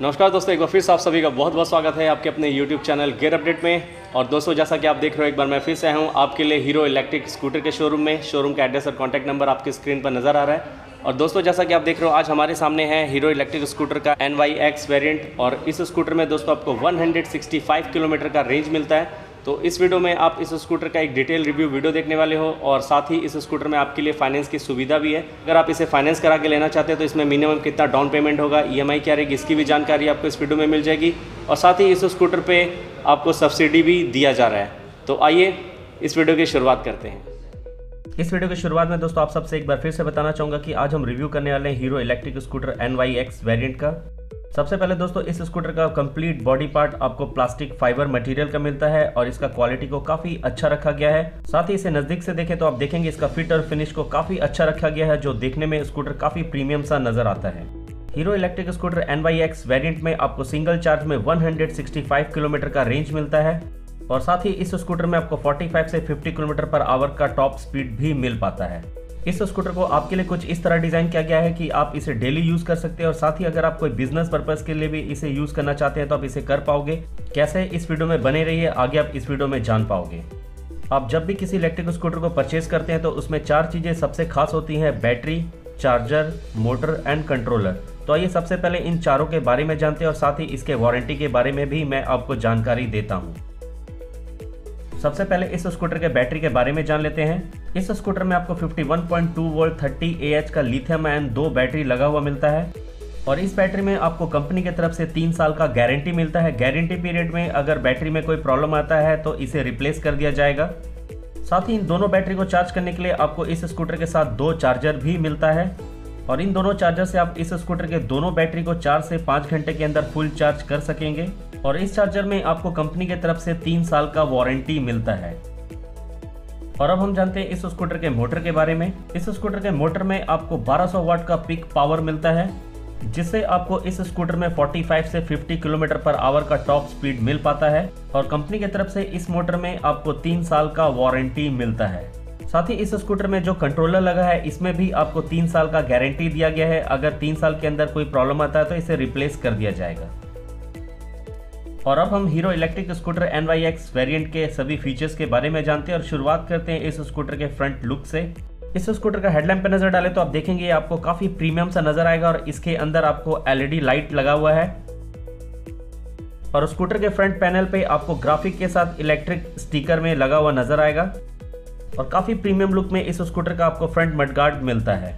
नमस्कार दोस्तों, एक बार फिर से आप सभी का बहुत बहुत स्वागत है आपके अपने YouTube चैनल गेयर अपडेट में। और दोस्तों, जैसा कि आप देख रहे हो, एक बार मैं फिर से हूँ आपके लिए हीरो इलेक्ट्रिक स्कूटर के शोरूम में। शोरूम का एड्रेस और कॉन्टैक्ट नंबर आपकी स्क्रीन पर नज़र आ रहा है। और दोस्तों, जैसा कि आप देख रहे हो, आज हमारे सामने है हीरो इलेक्ट्रिक स्कूटर का एन वाई एक्स वेरियंट और इस स्कूटर में दोस्तों, आपको 165 किलोमीटर का रेंज मिलता है। तो इस वीडियो में आप इस स्कूटर का एक डिटेल रिव्यू वीडियो देखने वाले हो और साथ ही इस स्कूटर में आपके लिए फाइनेंस की सुविधा भी है। अगर आप इसे फाइनेंस करा के लेना चाहते हैं तो इसमें मिनिमम कितना डाउन पेमेंट होगा ईएमआई क्या रहेगी, इसकी भी जानकारी आपको इस वीडियो में मिल जाएगी। और साथ ही इस स्कूटर पर आपको सब्सिडी भी दिया जा रहा है। तो आइए इस वीडियो की शुरुआत करते हैं। इस वीडियो की शुरुआत में दोस्तों आप सबसे एक बार फिर से बताना चाहूँगा कि आज हम रिव्यू करने वाले हैं Hero electric scooter N Y X variant का। सबसे पहले दोस्तों, इस स्कूटर का कंप्लीट बॉडी पार्ट आपको प्लास्टिक फाइबर मटेरियल का मिलता है और इसका क्वालिटी को काफ़ी अच्छा रखा गया है। साथ ही इसे नज़दीक से देखें तो आप देखेंगे इसका फिट और फिनिश को काफ़ी अच्छा रखा गया है, जो देखने में स्कूटर काफ़ी प्रीमियम सा नज़र आता है। Hero electric scooter N Y X variant में आपको सिंगल चार्ज में 165 किलोमीटर का रेंज मिलता है और साथ ही इस स्कूटर में आपको 45 से 50 किलोमीटर पर आवर का टॉप स्पीड भी मिल पाता है। इस स्कूटर को आपके लिए कुछ इस तरह डिज़ाइन किया गया है कि आप इसे डेली यूज़ कर सकते हैं और साथ ही अगर आप कोई बिज़नेस पर्पज के लिए भी इसे यूज़ करना चाहते हैं तो आप इसे कर पाओगे। कैसे इस वीडियो में बने रहिए आगे आप इस वीडियो में जान पाओगे। आप जब भी किसी इलेक्ट्रिक स्कूटर को परचेज करते हैं तो उसमें चार चीज़ें सबसे खास होती हैं battery charger motor and controller तो आइए सबसे पहले इन चारों के बारे में जानते हैं और साथ ही इसके वारंटी के बारे में भी मैं आपको जानकारी देता हूँ। सबसे पहले इस स्कूटर के बैटरी के बारे में जान लेते हैं। इस स्कूटर में आपको 51.2 वोल्ट 30 एएच का लिथियम आयन दो बैटरी लगा हुआ मिलता है। और इस बैटरी में आपको कंपनी की तरफ़ से तीन साल का गारंटी मिलता है। गारंटी पीरियड में अगर बैटरी में कोई प्रॉब्लम आता है तो इसे रिप्लेस कर दिया जाएगा। साथ ही इन दोनों बैटरी को चार्ज करने के लिए आपको इस स्कूटर के साथ दो चार्जर भी मिलता है। और इन दोनों चार्जर से आप इस स्कूटर के दोनों बैटरी को चार से पाँच घंटे के अंदर फुल चार्ज कर सकेंगे। और इस चार्जर में आपको कंपनी की तरफ़ से तीन साल का वारंटी मिलता है। और अब हम जानते हैं इस स्कूटर के मोटर के बारे में। इस स्कूटर के मोटर में आपको 1200 वाट का पिक पावर मिलता है, जिससे आपको इस स्कूटर में 45 से 50 किलोमीटर पर आवर का टॉप स्पीड मिल पाता है और कंपनी की तरफ़ से इस मोटर में आपको तीन साल का वारंटी मिलता है। साथ ही इस स्कूटर में जो कंट्रोलर लगा है, इसमें भी आपको तीन साल का गारंटी दिया गया है। अगर तीन साल के अंदर कोई प्रॉब्लम आता है तो इसे रिप्लेस कर दिया जाएगा। और अब हम Hero electric scooter N Y X variant के सभी फीचर्स के बारे में जानते हैं और शुरुआत करते हैं इस स्कूटर के फ्रंट लुक से। इस स्कूटर का हेडलैम्प पे नज़र डाले तो आप देखेंगे आपको काफ़ी प्रीमियम सा नज़र आएगा और इसके अंदर आपको एलईडी लाइट लगा हुआ है। और स्कूटर के फ्रंट पैनल पे आपको ग्राफिक के साथ इलेक्ट्रिक स्टिकर में लगा हुआ नज़र आएगा। और काफ़ी प्रीमियम लुक में इस स्कूटर का आपको फ्रंट मडगार्ड मिलता है।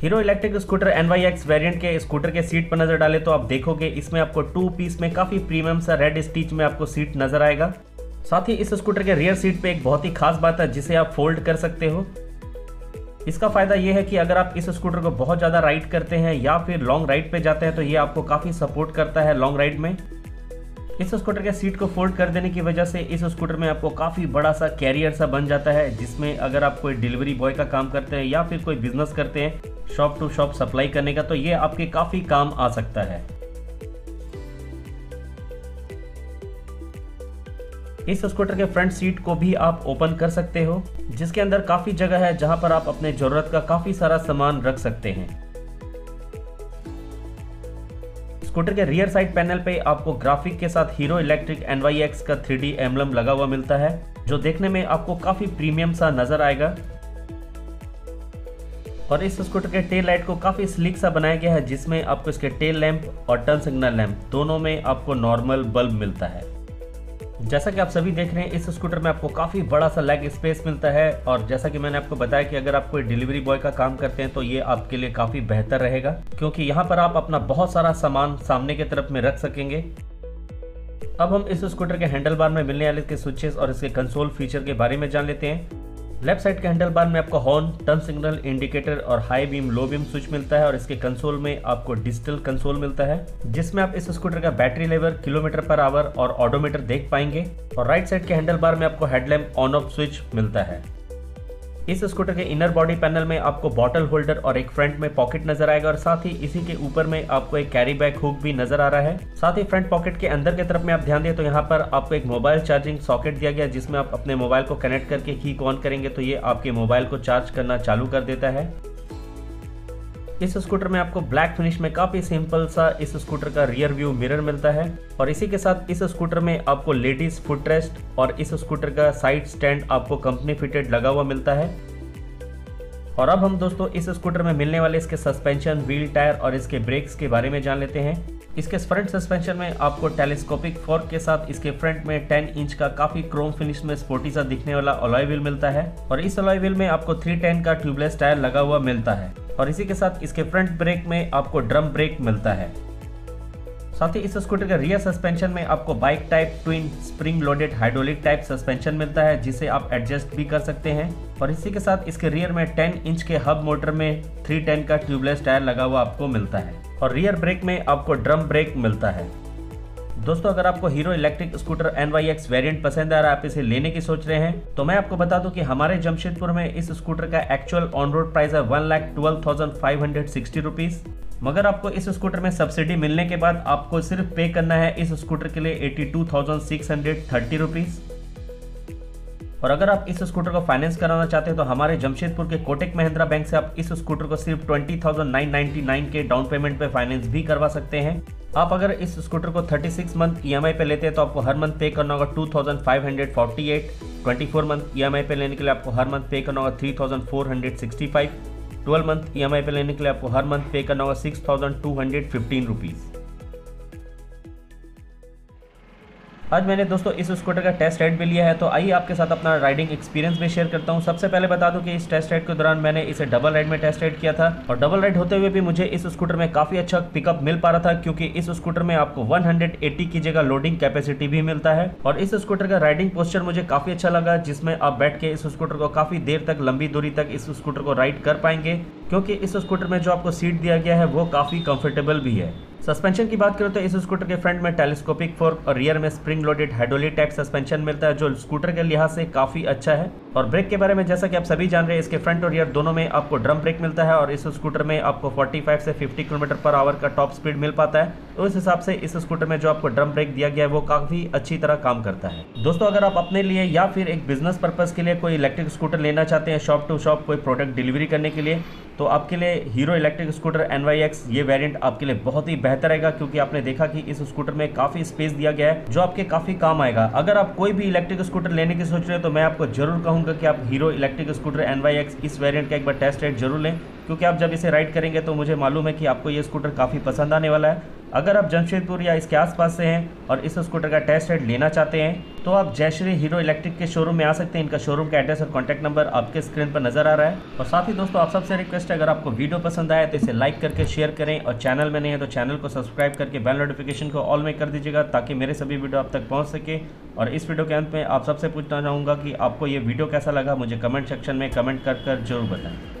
Hero electric scooter N Y X variant के स्कूटर के सीट पर नज़र डाले तो आप देखोगे इसमें आपको टू पीस में काफ़ी प्रीमियम सा रेड स्टिच में आपको सीट नज़र आएगा। साथ ही इस स्कूटर के रियर सीट पे एक बहुत ही खास बात है, जिसे आप फोल्ड कर सकते हो। इसका फ़ायदा यह है कि अगर आप इस स्कूटर को बहुत ज़्यादा राइड करते हैं या फिर लॉन्ग राइड पे जाते हैं तो ये आपको काफ़ी सपोर्ट करता है लॉन्ग राइड में। इस स्कूटर के सीट को फोल्ड कर देने की वजह से इस स्कूटर में आपको काफ़ी बड़ा सा कैरियर सा बन जाता है, जिसमें अगर आप कोई डिलीवरी बॉय का काम करते हैं या फिर कोई बिज़नेस करते हैं, शॉप टू शॉप सप्लाई करने का तो ये आपके काफ़ी काम आ सकता है। इस स्कूटर के फ्रंट सीट को भी आप ओपन कर सकते हो, जिसके अंदर काफ़ी जगह है जहाँ पर आप अपने ज़रूरत का काफ़ी सारा सामान रख सकते हैं। स्कूटर के रियर साइड पैनल पे आपको ग्राफिक के साथ हीरो इलेक्ट्रिक एन का थ्री एम्बलम लगा हुआ मिलता है, जो देखने में आपको काफ़ी प्रीमियम सा नज़र आएगा। और इस स्कूटर के टेल लाइट को काफ़ी स्लिक सा बनाया गया है, जिसमें आपको इसके टेल लैंप और टर्न सिग्नल लैंप दोनों में आपको नॉर्मल बल्ब मिलता है। जैसा कि आप सभी देख रहे हैं, इस स्कूटर में आपको काफ़ी बड़ा सा लेग स्पेस मिलता है और जैसा कि मैंने आपको बताया कि अगर आप कोई डिलीवरी बॉय का काम करते हैं तो ये आपके लिए काफ़ी बेहतर रहेगा। क्योंकि यहाँ पर आप अपना बहुत सारा सामान सामने की तरफ़ में रख सकेंगे। अब हम इस स्कूटर के हैंडल बार में मिलने वाले के स्विचेस और इसके कंसोल फीचर के बारे में जान लेते हैं। लेफ़्ट साइड के हैंडल बार में आपको हॉर्न, टर्न सिग्नल, इंडिकेटर और high beam, low beam switch मिलता है और इसके कंसोल में आपको डिजिटल कंसोल मिलता है, जिसमें आप इस स्कूटर का battery level, kilometre per hour और ऑडोमीटर देख पाएँगे। और राइट साइड के हैंडल बार में आपको हेडलैम्प, ऑन, ऑफ़ स्विच मिलता है। इस स्कूटर के इनर बॉडी पैनल में आपको बॉटल होल्डर और एक फ्रंट में पॉकेट नज़र आएगा और साथ ही इसी के ऊपर में आपको एक कैरी बैग हुक भी नज़र आ रहा है। साथ ही फ्रंट पॉकेट के अंदर की तरफ़ में आप ध्यान दें तो यहाँ पर आपको एक मोबाइल चार्जिंग सॉकेट दिया गया जिसमें आप अपने मोबाइल को कनेक्ट करके की ऑन करेंगे तो ये आपके मोबाइल को चार्ज करना चालू कर देता है। इस स्कूटर में आपको ब्लैक फिनिश में काफ़ी सिंपल सा इस स्कूटर का रियर व्यू मिरर मिलता है। और इसी के साथ इस स्कूटर में आपको लेडीज़ फुट रेस्ट और इस स्कूटर का साइड स्टैंड आपको कंपनी फिटेड लगा हुआ मिलता है। और अब हम दोस्तों इस स्कूटर में मिलने वाले इसके सस्पेंशन व्हील टायर और इसके ब्रेक्स के बारे में जान लेते हैं। इसके फ्रंट सस्पेंशन में आपको टेलीस्कोपिक फोर्क के साथ इसके फ्रंट में 10 इंच का काफ़ी क्रोम फिनिश में स्पोर्टी सा दिखने वाला अलॉय व्हील मिलता है। और इस अलॉय व्हील में आपको 310 का ट्यूबलेस टायर लगा हुआ मिलता है। और इसी के साथ इसके फ्रंट ब्रेक में आपको ड्रम ब्रेक मिलता है। साथ ही इस स्कूटर के रियर सस्पेंशन में आपको bike type twin spring loaded hydraulic type suspension मिलता है, जिसे आप एडजस्ट भी कर सकते हैं। और इसी के साथ इसके रियर में 10 इंच के हब मोटर में 310 का ट्यूबलेस टायर लगा हुआ आपको मिलता है। और रियर ब्रेक में आपको ड्रम ब्रेक मिलता है। दोस्तों, अगर आपको Hero electric scooter N Y X variant पसंद आ रहा है, आप इसे लेने की सोच रहे हैं तो मैं आपको बता दूँ कि हमारे जमशेदपुर में इस स्कूटर का एक्चुअल ऑन रोड प्राइस है one lakh twelve thousand five hundred sixty rupees मगर आपको इस स्कूटर में सब्सिडी मिलने के बाद आपको सिर्फ़ पे करना है इस स्कूटर के लिए eighty two thousand six hundred thirty rupees और अगर आप इस स्कूटर को फाइनेंस कराना चाहते हैं तो हमारे जमशेदपुर के कोटेक महिंद्रा बैंक से आप इस स्कूटर को सिर्फ़ twenty thousand nine ninety nine के डाउन पेमेंट पे फाइनेंस भी करवा सकते हैं। आप अगर इस स्कूटर को 36 मंथ ईएमआई पे लेते हैं तो आपको हर मंथ पे करना होगा two thousand five hundred forty eight twenty four month EMI पे लेने के लिए आपको हर मंथ पे करना होगा three thousand four hundred sixty five twelve month EMI पे लेने के लिए आपको हर मंथ पे करना होगा six thousand two hundred fifteen rupees आज मैंने दोस्तों इस स्कूटर का टेस्ट राइड भी लिया है तो आइए आपके साथ अपना राइडिंग एक्सपीरियंस भी शेयर करता हूँ। सबसे पहले बता दूँ कि इस टेस्ट राइड के दौरान मैंने इसे डबल राइड में टेस्ट राइड किया था, और डबल राइड होते हुए भी मुझे इस स्कूटर में काफ़ी अच्छा पिकअप मिल पा रहा था, क्योंकि इस स्कूटर में आपको वन की जगह लोडिंग कैपेसिटी भी मिलता है, और इस स्कूटर का राइडिंग पोस्टर मुझे काफ़ी अच्छा लगा, जिसमें आप बैठ के इस स्कूटर को काफ़ी देर तक, लंबी दूरी तक इस स्कूटर को राइड कर पाएँगे, क्योंकि इस स्कूटर में जो आपको सीट दिया गया है, वो काफ़ी कंफर्टेबल भी है। सस्पेंशन की बात करें तो इस स्कूटर के फ्रंट में टेलीस्कोपिक फोर्क और रियर में spring loaded hydraulic type suspension मिलता है, जो स्कूटर के लिहाज से काफ़ी अच्छा है। और ब्रेक के बारे में जैसा कि आप सभी जान रहे हैं, इसके फ्रंट और रियर दोनों में आपको ड्रम ब्रेक मिलता है और इस स्कूटर में आपको 45 से 50 किलोमीटर पर आवर का टॉप स्पीड मिल पाता है। तो इस हिसाब से इस स्कूटर में जो आपको ड्रम ब्रेक दिया गया है, वो काफ़ी अच्छी तरह काम करता है। दोस्तों, अगर आप अपने लिए या फिर एक बिज़नेस पर्पज के लिए कोई इलेक्ट्रिक स्कूटर लेना चाहते हैं शॉप टू शॉप कोई प्रोडक्ट डिलीवरी करने के लिए तो आपके लिए हीरो इलेक्ट्रिक स्कूटर NYX ये वेरियंट आपके लिए बहुत ही बेहतर रहेगा, क्योंकि आपने देखा कि इस स्कूटर में काफ़ी स्पेस दिया गया है, जो आपके काफ़ी काम आएगा। अगर आप कोई भी इलेक्ट्रिक स्कूटर लेने की सोच रहे हैं तो मैं आपको ज़रूर कहूँगा कि आप हीरो इलेक्ट्रिक स्कूटर एन इस वेरियंट का एक बार टेस्ट राइड ज़रूर लें, क्योंकि आप जब इसे राइड करेंगे तो मुझे मालूम है कि आपको ये स्कूटर काफ़ी पसंद आने वाला है। अगर आप जमशेदपुर या इसके आसपास से हैं और इस स्कूटर का टेस्ट राइड लेना चाहते हैं तो आप जयश्री हीरो इलेक्ट्रिक के शोरूम में आ सकते हैं। इनका शोरूम का एड्रेस और कॉन्टैक्ट नंबर आपके स्क्रीन पर नज़र आ रहा है। और साथ ही दोस्तों, आप सबसे रिक्वेस्ट है, अगर आपको वीडियो पसंद आए तो इसे लाइक करके शेयर करें। और चैनल में नहीं है तो चैनल को सब्सक्राइब करके बेल नोटिफिकेशन को ऑल में कर दीजिएगा, ताकि मेरे सभी वीडियो आप तक पहुँच सके। और इस वीडियो के अंत में आप सबसे पूछना चाहूँगा कि आपको ये वीडियो कैसा लगा, मुझे कमेंट सेक्शन में कमेंट कर ज़रूर बताएँ।